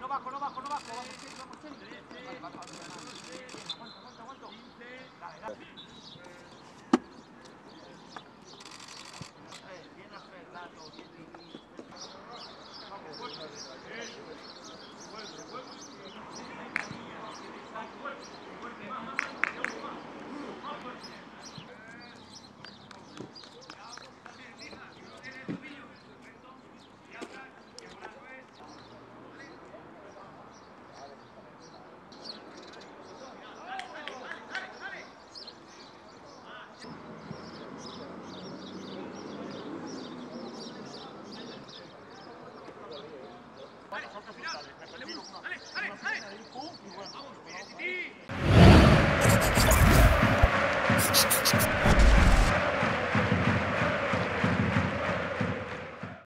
No bajo, no bajo, no bajo, bajo. Vale, corta sus padres. Dale,